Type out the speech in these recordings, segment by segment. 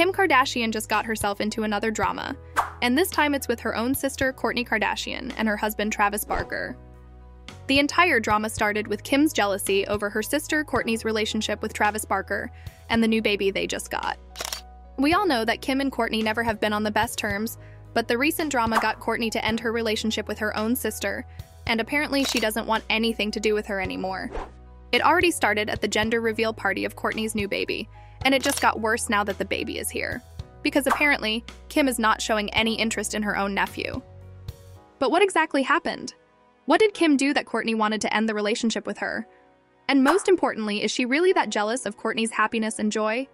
Kim Kardashian just got herself into another drama, and this time it's with her own sister, Kourtney Kardashian, and her husband, Travis Barker. The entire drama started with Kim's jealousy over her sister Kourtney's relationship with Travis Barker and the new baby they just got. We all know that Kim and Kourtney never have been on the best terms, but the recent drama got Kourtney to end her relationship with her own sister, and apparently she doesn't want anything to do with her anymore. It already started at the gender reveal party of Kourtney's new baby, and it just got worse now that the baby is here. Because apparently, Kim is not showing any interest in her own nephew. But what exactly happened? What did Kim do that Kourtney wanted to end the relationship with her? And most importantly, is she really that jealous of Kourtney's happiness and joy?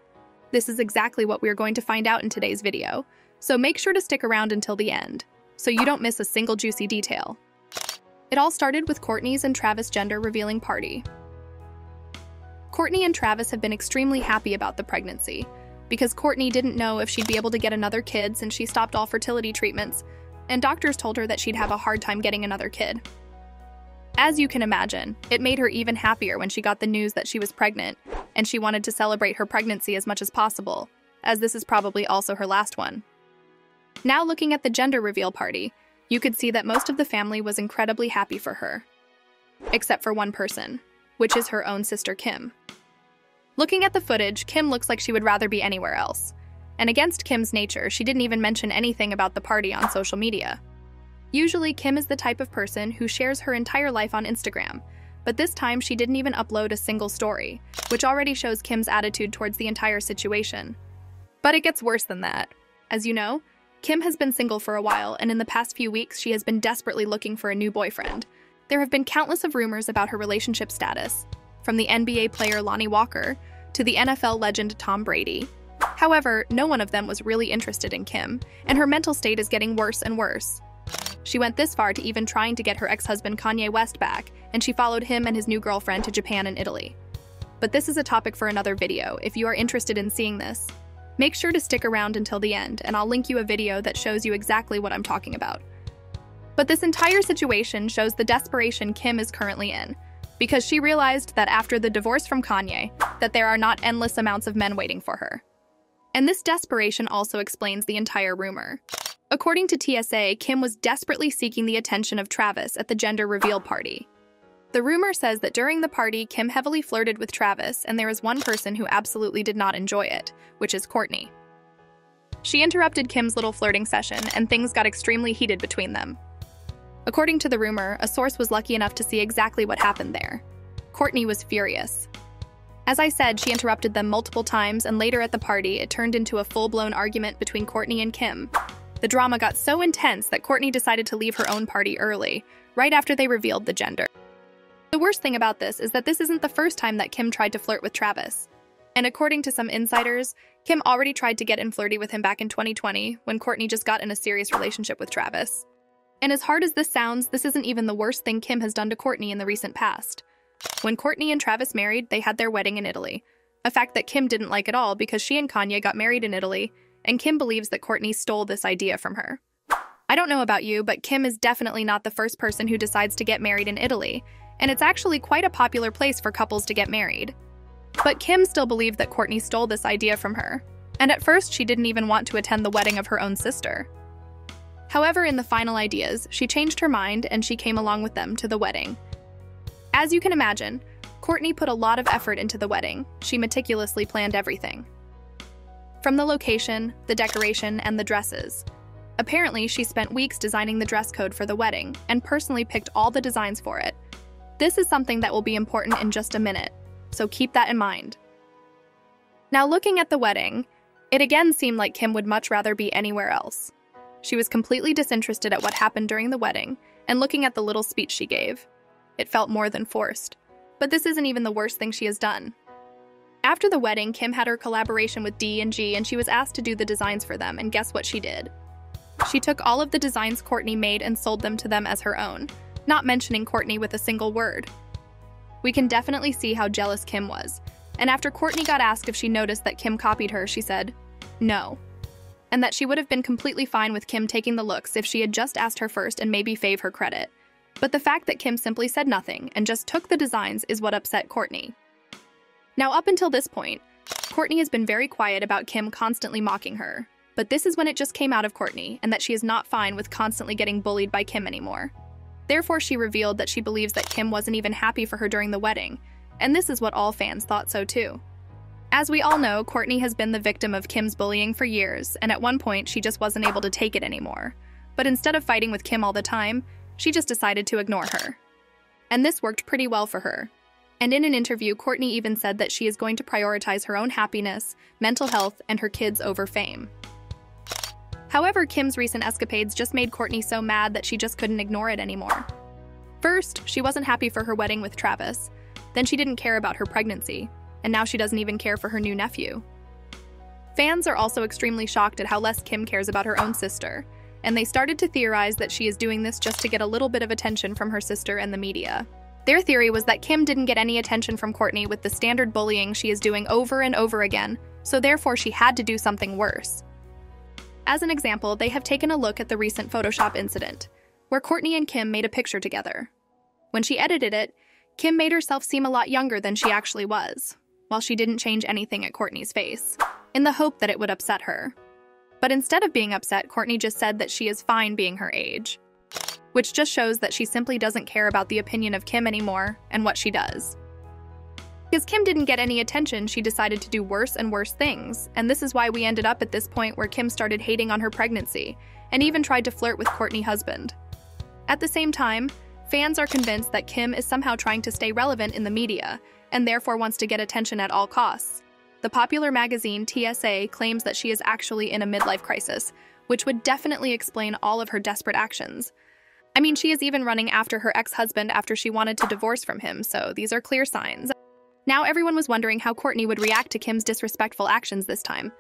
This is exactly what we are going to find out in today's video, so make sure to stick around until the end, so you don't miss a single juicy detail. It all started with Kourtney's and Travis' gender revealing party. Kourtney and Travis have been extremely happy about the pregnancy, because Kourtney didn't know if she'd be able to get another kid since she stopped all fertility treatments, and doctors told her that she'd have a hard time getting another kid. As you can imagine, it made her even happier when she got the news that she was pregnant, and she wanted to celebrate her pregnancy as much as possible, as this is probably also her last one. Now, looking at the gender reveal party, you could see that most of the family was incredibly happy for her. Except for one person, which is her own sister Kim. Looking at the footage, Kim looks like she would rather be anywhere else. And against Kim's nature, she didn't even mention anything about the party on social media. Usually, Kim is the type of person who shares her entire life on Instagram, but this time she didn't even upload a single story, which already shows Kim's attitude towards the entire situation. But it gets worse than that. As you know, Kim has been single for a while, and in the past few weeks, she has been desperately looking for a new boyfriend. There have been countless of rumors about her relationship status, from the NBA player Lonnie Walker to the NFL legend Tom Brady. However, no one of them was really interested in Kim, and her mental state is getting worse and worse. She went this far to even trying to get her ex husband Kanye West back, and she followed him and his new girlfriend to Japan and Italy. But this is a topic for another video if you are interested in seeing this. Make sure to stick around until the end, and I'll link you a video that shows you exactly what I'm talking about. But this entire situation shows the desperation Kim is currently in, because she realized that after the divorce from Kanye, that there are not endless amounts of men waiting for her. And this desperation also explains the entire rumor. According to TSA, Kim was desperately seeking the attention of Travis at the gender reveal party. The rumor says that during the party, Kim heavily flirted with Travis, and there is one person who absolutely did not enjoy it, which is Kourtney. She interrupted Kim's little flirting session, and things got extremely heated between them. According to the rumor, a source was lucky enough to see exactly what happened there. Kourtney was furious. As I said, she interrupted them multiple times, and later at the party, it turned into a full blown argument between Kourtney and Kim, the drama got so intense that Kourtney decided to leave her own party early, right after they revealed the gender. The worst thing about this is that this isn't the first time that Kim tried to flirt with Travis. And according to some insiders, Kim already tried to get in flirty with him back in 2020 when Kourtney just got in a serious relationship with Travis. And as hard as this sounds, this isn't even the worst thing Kim has done to Kourtney in the recent past. When Kourtney and Travis married, they had their wedding in Italy, a fact that Kim didn't like at all because she and Kanye got married in Italy and Kim believes that Kourtney stole this idea from her. I don't know about you, but Kim is definitely not the first person who decides to get married in Italy, and it's actually quite a popular place for couples to get married. But Kim still believed that Kourtney stole this idea from her, and at first she didn't even want to attend the wedding of her own sister. However, in the final ideas, she changed her mind and she came along with them to the wedding. As you can imagine, Kourtney put a lot of effort into the wedding. She meticulously planned everything. From the location, the decoration, and the dresses. Apparently, she spent weeks designing the dress code for the wedding and personally picked all the designs for it. This is something that will be important in just a minute, so keep that in mind. Now, looking at the wedding, it again seemed like Kim would much rather be anywhere else. She was completely disinterested at what happened during the wedding and looking at the little speech she gave. It felt more than forced. But this isn't even the worst thing she has done. After the wedding, Kim had her collaboration with D&G and she was asked to do the designs for them, and guess what she did? She took all of the designs Kourtney made and sold them to them as her own, not mentioning Kourtney with a single word. We can definitely see how jealous Kim was, and after Kourtney got asked if she noticed that Kim copied her, she said, no. And that she would have been completely fine with Kim taking the looks if she had just asked her first and maybe fave her credit. But the fact that Kim simply said nothing and just took the designs is what upset Kourtney. Now, up until this point, Kourtney has been very quiet about Kim constantly mocking her, but this is when it just came out of Kourtney and that she is not fine with constantly getting bullied by Kim anymore. Therefore, she revealed that she believes that Kim wasn't even happy for her during the wedding, and this is what all fans thought so too. As we all know, Kourtney has been the victim of Kim's bullying for years, and at one point she just wasn't able to take it anymore. But instead of fighting with Kim all the time, she just decided to ignore her. And this worked pretty well for her. And in an interview, Kourtney even said that she is going to prioritize her own happiness, mental health, and her kids over fame. However, Kim's recent escapades just made Kourtney so mad that she just couldn't ignore it anymore. First, she wasn't happy for her wedding with Travis. Then she didn't care about her pregnancy, and now she doesn't even care for her new nephew. Fans are also extremely shocked at how less Kim cares about her own sister, and they started to theorize that she is doing this just to get a little bit of attention from her sister and the media. Their theory was that Kim didn't get any attention from Kourtney with the standard bullying she is doing over and over again, so therefore she had to do something worse. As an example, they have taken a look at the recent Photoshop incident, where Kourtney and Kim made a picture together. When she edited it, Kim made herself seem a lot younger than she actually was, while she didn't change anything at Kourtney's face, in the hope that it would upset her. But instead of being upset, Kourtney just said that she is fine being her age, which just shows that she simply doesn't care about the opinion of Kim anymore and what she does. Because Kim didn't get any attention, she decided to do worse and worse things, and this is why we ended up at this point where Kim started hating on her pregnancy and even tried to flirt with Kourtney's husband. At the same time, fans are convinced that Kim is somehow trying to stay relevant in the media and therefore wants to get attention at all costs. The popular magazine TSA claims that she is actually in a midlife crisis, which would definitely explain all of her desperate actions. I mean, she is even running after her ex husband after she wanted to divorce from him, so these are clear signs. Now everyone was wondering how Kourtney would react to Kim's disrespectful actions this time.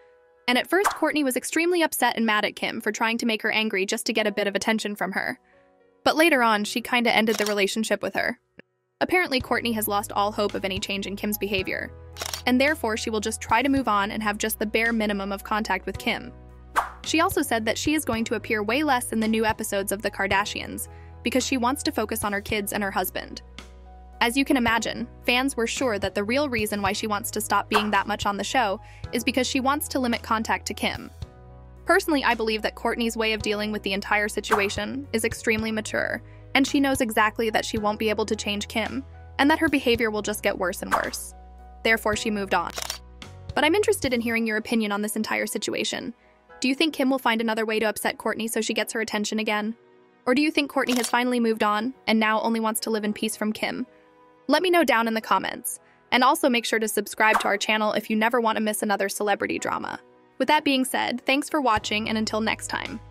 And at first, Kourtney was extremely upset and mad at Kim for trying to make her angry just to get a bit of attention from her. But later on, she kinda ended the relationship with her. Apparently, Kourtney has lost all hope of any change in Kim's behavior, and therefore she will just try to move on and have just the bare minimum of contact with Kim. She also said that she is going to appear way less in the new episodes of The Kardashians because she wants to focus on her kids and her husband. As you can imagine, fans were sure that the real reason why she wants to stop being that much on the show is because she wants to limit contact to Kim. Personally, I believe that Kourtney's way of dealing with the entire situation is extremely mature and she knows exactly that she won't be able to change Kim, and that her behavior will just get worse and worse. Therefore, she moved on. But I'm interested in hearing your opinion on this entire situation. Do you think Kim will find another way to upset Kourtney so she gets her attention again? Or do you think Kourtney has finally moved on and now only wants to live in peace from Kim? Let me know down in the comments. And also make sure to subscribe to our channel if you never want to miss another celebrity drama. With that being said, thanks for watching and until next time.